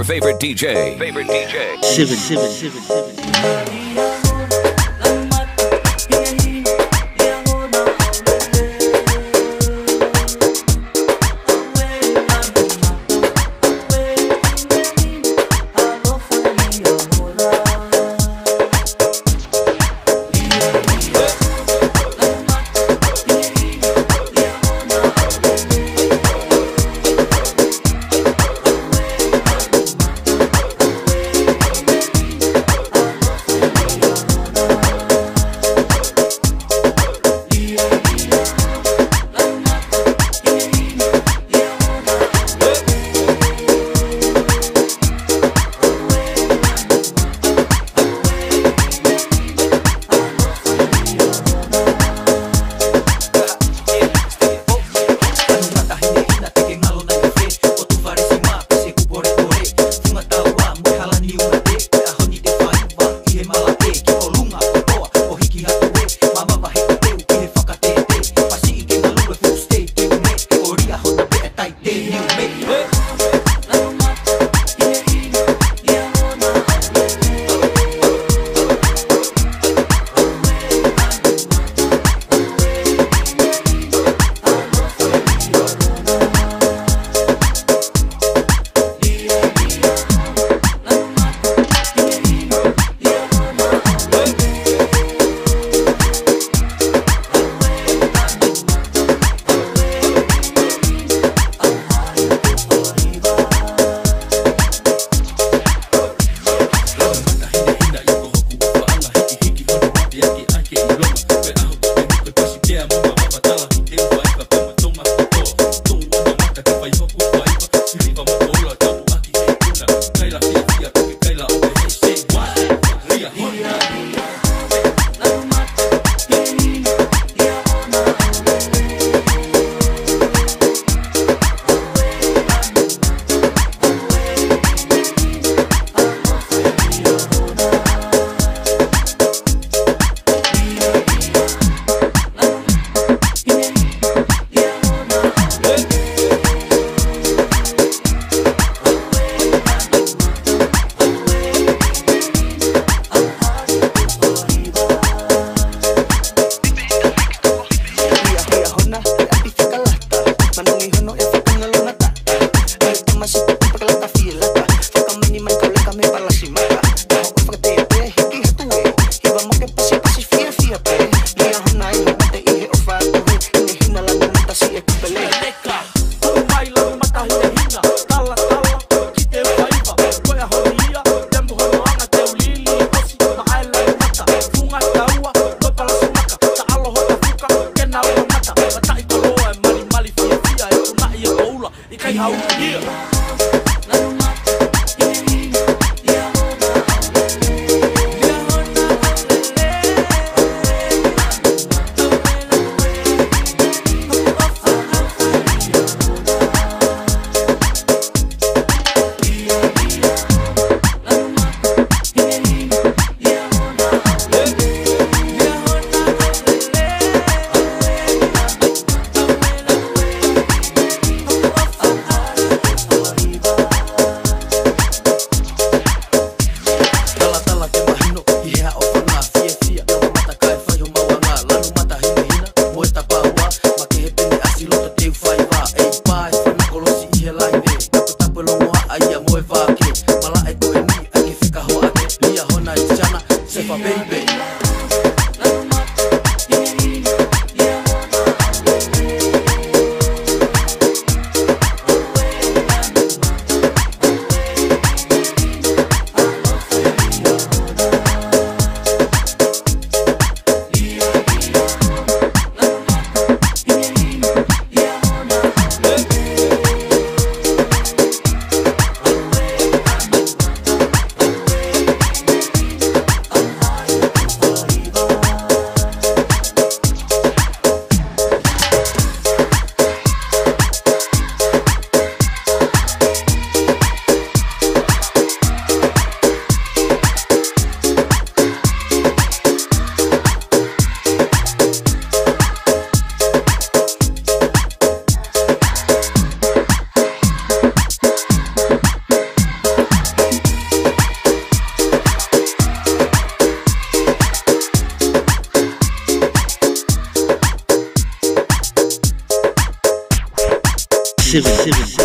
your favorite DJ. Favorite DJ. Seven, seven, seven, seven. Botella, eu vai pra Yeah. Cyril. Cyril.